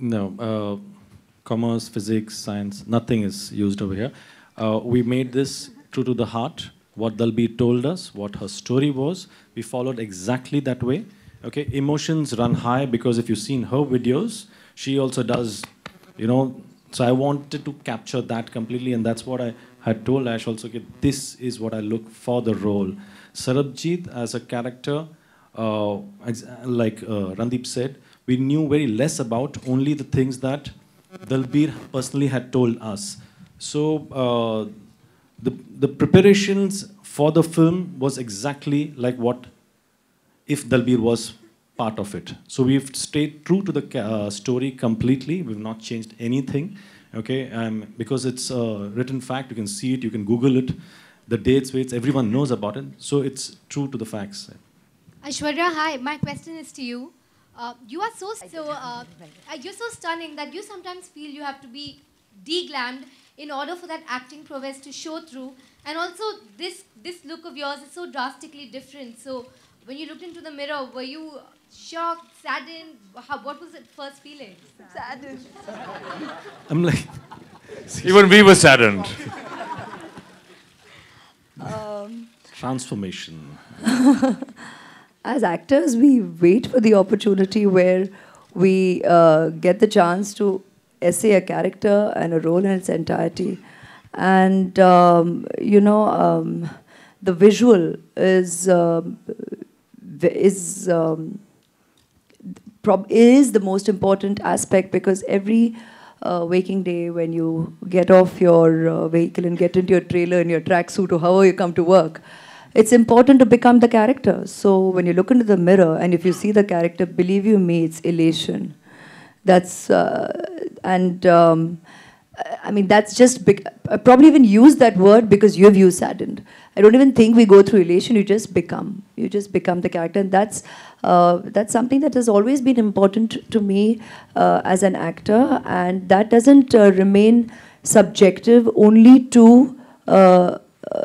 No, uh, commerce, physics, science, nothing is used over here. Uh, we made this true to the heart. What Dalbir told us, what her story was, we followed exactly that way. Okay, emotions run high because if you've seen her videos, she also does, you know. So I wanted to capture that completely, and that's what I had told Ash also. Okay, this is what I look for the role. Sarabjit as a character, uh, like uh, Randeep said, we knew very less about only the things that Dalbir personally had told us. So uh, the, the preparations for the film was exactly like what if Dalbir was part of it. So we've stayed true to the uh, story completely. We've not changed anything, okay? Um, because it's a written fact. You can see it. You can Google it. The dates, weights, everyone knows about it. So it's true to the facts. Aishwarya, hi. My question is to you. Uh, you are so so uh, uh, you're so stunning that you sometimes feel you have to be deglammed in order for that acting prowess to show through. And also, this this look of yours is so drastically different. So, when you looked into the mirror, were you shocked, saddened? How, what was the first feeling? Saddened. I'm like, Even we were saddened. Um, transformation. as actors, we wait for the opportunity where we uh, get the chance to essay a character and a role in its entirety. And, um, you know, um, the visual is, v- is, um, is the most important aspect because every uh, waking day when you get off your uh, vehicle and get into your trailer and your tracksuit or however you come to work, it's important to become the character. So when you look into the mirror and if you see the character, believe you me, it's elation. That's uh, and um, I mean that's just. I probably even use that word because you have used saddened. I don't even think we go through elation. You just become. You just become the character, and that's uh, that's something that has always been important to me uh, as an actor, and that doesn't uh, remain subjective only to.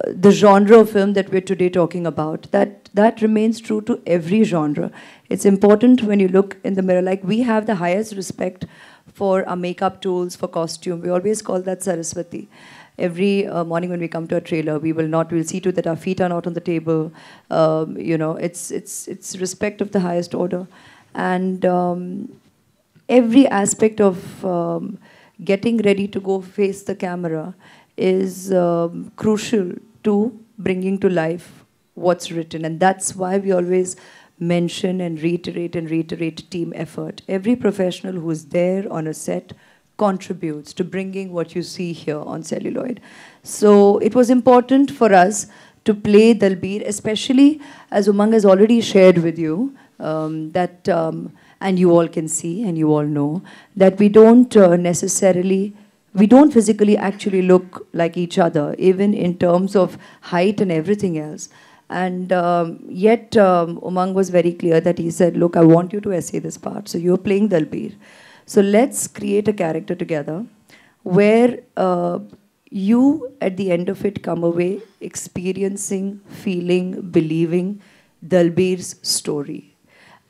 The genre of film that we're today talking about that that remains true to every genre. It's important when you look in the mirror like we have the highest respect for our makeup tools for costume. We always call that saraswati. Every uh, morning when we come to a trailer we will not we'll see to that our feet are not on the table. Um, you know it's it's it's respect of the highest order. And um, every aspect of um, getting ready to go face the camera is um, crucial to bringing to life what's written. And that's why we always mention and reiterate and reiterate team effort. Every professional who's there on a set contributes to bringing what you see here on celluloid. So it was important for us to play Dalbir, especially as Umang has already shared with you, um, that, um, and you all can see and you all know, that we don't uh, necessarily we don't physically actually look like each other, even in terms of height and everything else. And um, yet, um, Umang was very clear that he said, Look, I want you to essay this part. So you're playing Dalbir. So let's create a character together where uh, you, at the end of it, come away experiencing, feeling, believing Dalbir's story.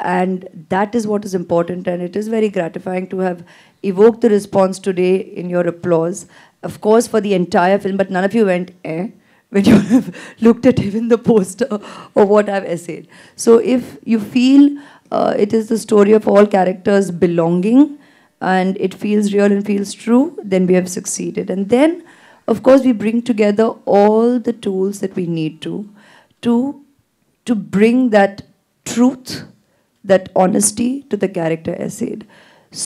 And that is what is important, and it is very gratifying to have evoked the response today in your applause. Of course, for the entire film, but none of you went, eh, when you have looked at even the poster or what I've essayed. So if you feel uh, it is the story of all characters belonging and it feels real and feels true, then we have succeeded. And then, of course, we bring together all the tools that we need to, to, to bring that truth, that honesty to the character essayed.